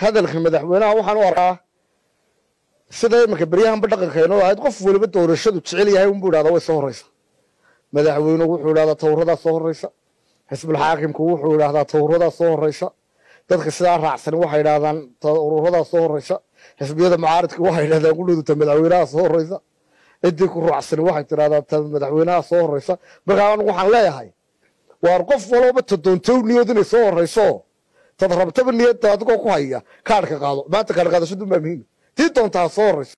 hadalka madaxweynaha waxaan u arkaa sida iminka beryahanba dhaqankeeno ahayd qof weliba doorashadu jecel yahay unbuu idhahdaa way soo horreysa. Madaxweynuhu wuxuu idhahdaa tawradaa soo horreysa. Xisbulxaakimku wuxuu idhahdaa tawradaa soo horreysa. Dadka sidaa raacsan waxay idhahdaan ururadaa soo horreysa. Xisbiyada mucaaridka waxay idhahdaan gudhuduta madaxweynaha soo horreysa. Ciddii ku raacsan waxay tidhahdaa ta madaxweynaha soo horreysa. Markaa anigu waxaan leeyahay waar qof walooba toddoontow niyad inay soo horreyso tad rabtaba niyadda adigoo ku haya kaadhka qaado maanta kaadh qaadashadu maa muhiim tii doontaa soo horreysa